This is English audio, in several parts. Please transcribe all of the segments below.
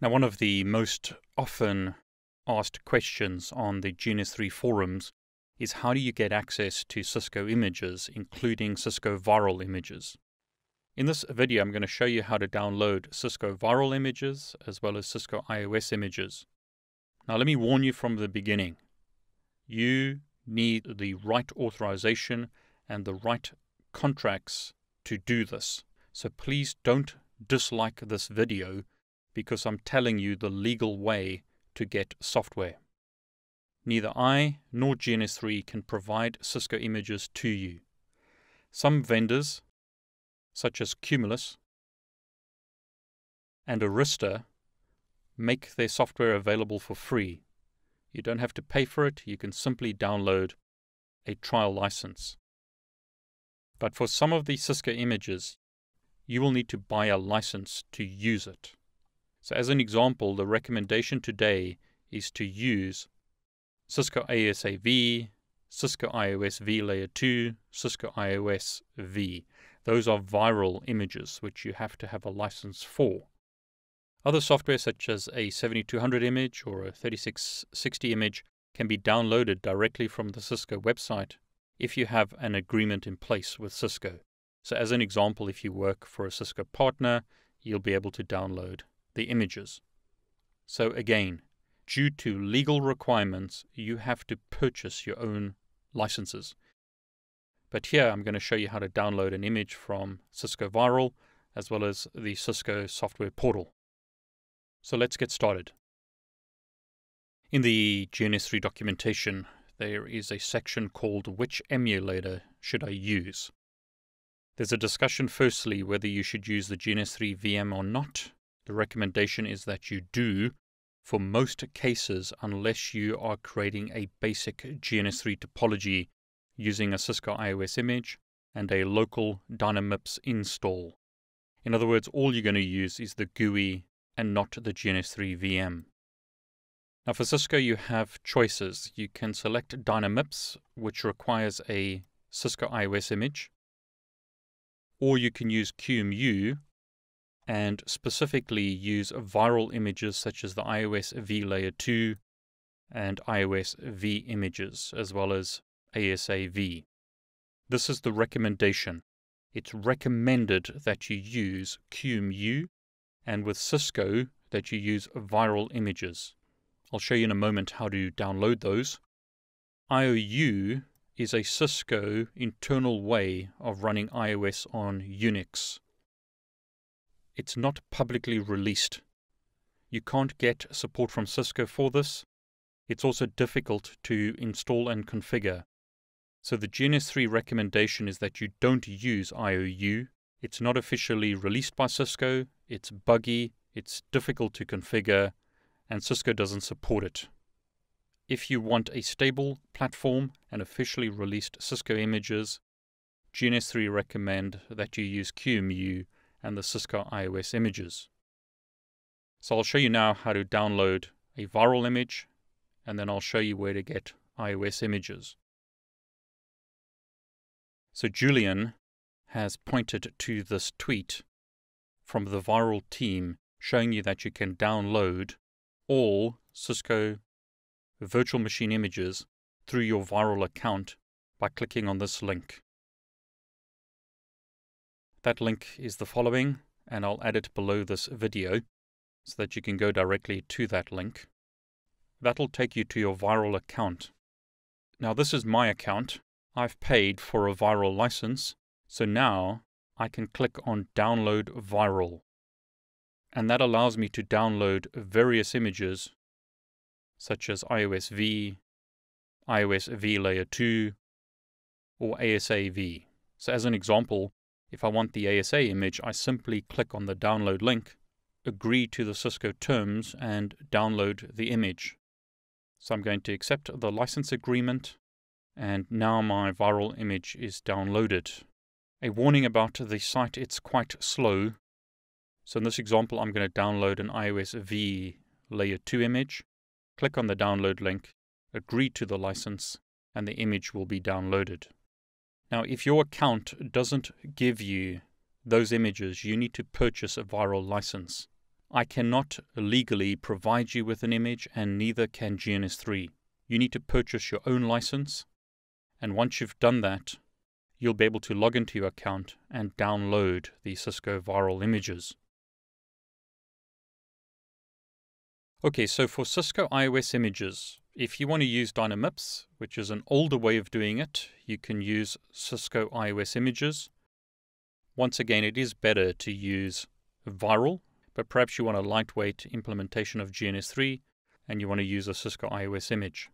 Now, one of the most often asked questions on the GNS3 forums is how do you get access to Cisco images, including Cisco VIRL images? In this video, I'm going to show you how to download Cisco VIRL images as well as Cisco IOS images. Now, let me warn you from the beginning. You need the right authorization and the right contracts to do this. So please don't dislike this video because I'm telling you the legal way to get software. Neither I nor GNS3 can provide Cisco images to you. Some vendors, such as Cumulus and Arista, make their software available for free. You don't have to pay for it, you can simply download a trial license. But for some of the Cisco images, you will need to buy a license to use it. So as an example, the recommendation today is to use Cisco ASA-V, Cisco IOS V Layer 2, Cisco IOS V. Those are VIRL images which you have to have a license for. Other software such as a 7200 image or a 3660 image can be downloaded directly from the Cisco website if you have an agreement in place with Cisco. So as an example, if you work for a Cisco partner, you'll be able to download the images. So again, due to legal requirements, you have to purchase your own licenses. But here I'm going to show you how to download an image from Cisco VIRL as well as the Cisco software portal. So let's get started. In the GNS3 documentation, there is a section called Which Emulator Should I Use? There's a discussion firstly whether you should use the GNS3 VM or not. The recommendation is that you do for most cases unless you are creating a basic GNS3 topology using a Cisco IOS image and a local Dynamips install. In other words, all you're going to use is the GUI and not the GNS3 VM. Now for Cisco, you have choices. You can select Dynamips, which requires a Cisco IOS image, or you can use QEMU and specifically use VIRL images such as the IOS V Layer 2 and IOS V images, as well as ASA-V. This is the recommendation. It's recommended that you use QEMU and with Cisco that you use VIRL images. I'll show you in a moment how to download those. IOU is a Cisco internal way of running IOS on Unix. It's not publicly released. You can't get support from Cisco for this. It's also difficult to install and configure. So the GNS3 recommendation is that you don't use IOU. It's not officially released by Cisco. It's buggy. It's difficult to configure and Cisco doesn't support it. If you want a stable platform and officially released Cisco images, GNS3 recommend that you use QEMU and the Cisco IOS images. So I'll show you now how to download a VIRL image, and then I'll show you where to get IOS images. So Julian has pointed to this tweet from the VIRL team showing you that you can download all Cisco virtual machine images through your VIRL account by clicking on this link. That link is the following, and I'll add it below this video so that you can go directly to that link. That'll take you to your VIRL account. Now this is my account. I've paid for a VIRL license, so now I can click on Download VIRL. And that allows me to download various images such as IOS V, IOS V Layer 2, or ASAV. So as an example, if I want the ASA image, I simply click on the download link, agree to the Cisco terms, and download the image. So I'm going to accept the license agreement, and now my VIRL image is downloaded. A warning about the site, it's quite slow. So in this example, I'm going to download an IOS V Layer 2 image click on the download link, agree to the license, and the image will be downloaded. Now, if your account doesn't give you those images, you need to purchase a VIRL license. I cannot legally provide you with an image, and neither can GNS3. You need to purchase your own license, and once you've done that, you'll be able to log into your account and download the Cisco VIRL images. Okay, so for Cisco IOS images, if you want to use Dynamips, which is an older way of doing it, you can use Cisco IOS images. Once again, it is better to use VIRL, but perhaps you want a lightweight implementation of GNS3 and you want to use a Cisco IOS image.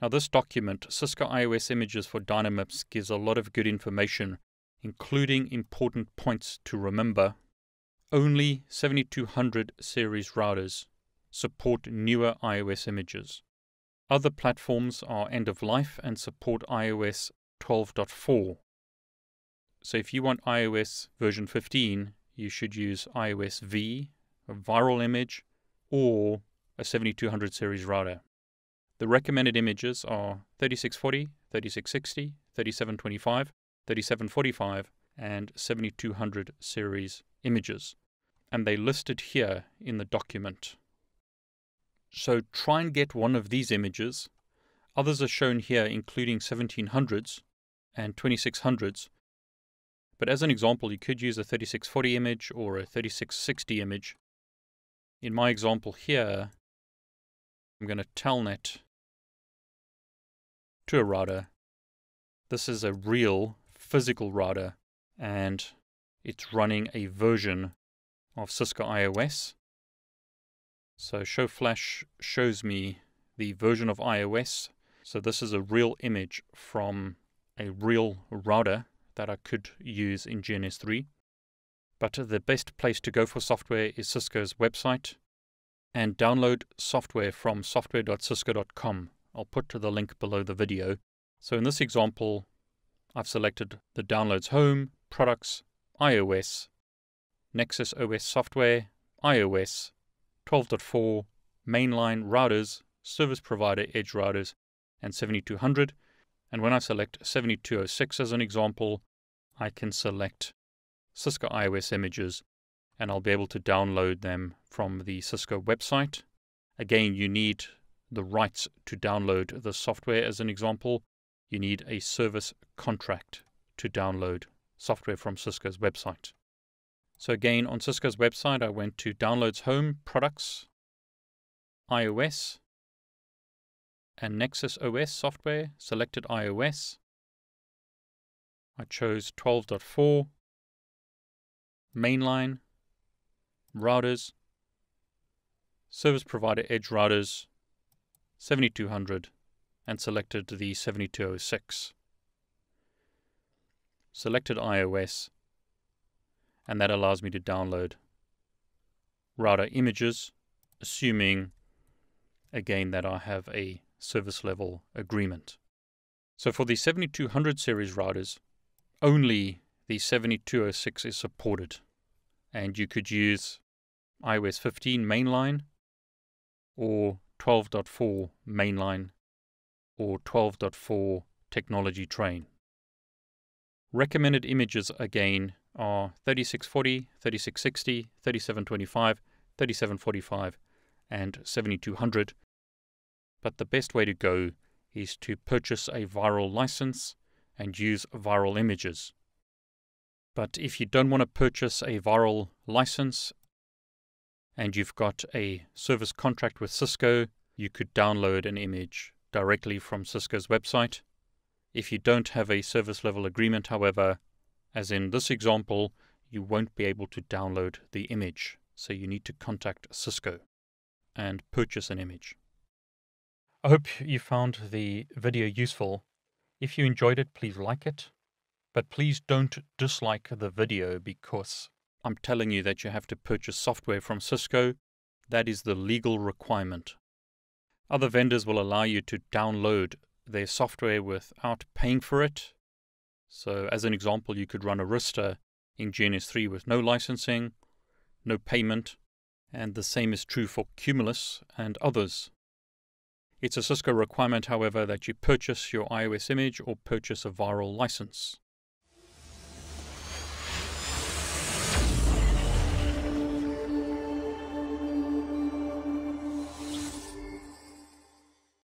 Now this document, Cisco IOS Images for Dynamips, gives a lot of good information, including important points to remember. Only 7200 series routers support newer IOS images. Other platforms are end of life and support IOS 12.4. So if you want IOS version 15, you should use IOS V, a VIRL image, or a 7200 series router. The recommended images are 3640, 3660, 3725, 3745, and 7200 series images, and they listed here in the document. So try and get one of these images. Others are shown here, including 1700s and 2600s, but as an example, you could use a 3640 image or a 3660 image. In my example here, I'm going to telnet to a router. This is a real physical router and it's running a version of Cisco IOS. So show flash shows me the version of IOS. So this is a real image from a real router that I could use in GNS3. But the best place to go for software is Cisco's website and download software from software.cisco.com. I'll put to the link below the video. So in this example, I've selected the Downloads Home, Products, IOS, Nexus OS Software, IOS, 12.4, Mainline Routers, Service Provider Edge Routers, and 7200, and when I select 7206 as an example, I can select Cisco IOS images and I'll be able to download them from the Cisco website. Again, you need the rights to download the software as an example. You need a service contract to download software from Cisco's website. So again, on Cisco's website, I went to Downloads Home, Products, IOS, and Nexus OS software, selected IOS. I chose 12.4, mainline, routers, service provider edge routers, 7200, and selected the 7206. Selected IOS, and that allows me to download router images, assuming again that I have a service level agreement. So for the 7200 series routers, only the 7206 is supported. And you could use IOS 15 mainline or 12.4 mainline or 12.4 technology train. Recommended images again are 3640, 3660, 3725, 3745, and 7200 but the best way to go is to purchase a VIRL license and use VIRL images. But if you don't want to purchase a VIRL license and you've got a service contract with Cisco, you could download an image directly from Cisco's website. If you don't have a service level agreement, however, as in this example, you won't be able to download the image. So you need to contact Cisco and purchase an image. I hope you found the video useful. If you enjoyed it, please like it. But please don't dislike the video because I'm telling you that you have to purchase software from Cisco. That is the legal requirement. Other vendors will allow you to download their software without paying for it. So, as an example, you could run a Arista in GNS3 with no licensing, no payment, and the same is true for Cumulus and others. It's a Cisco requirement, however, that you purchase your IOS image or purchase a VIRL license.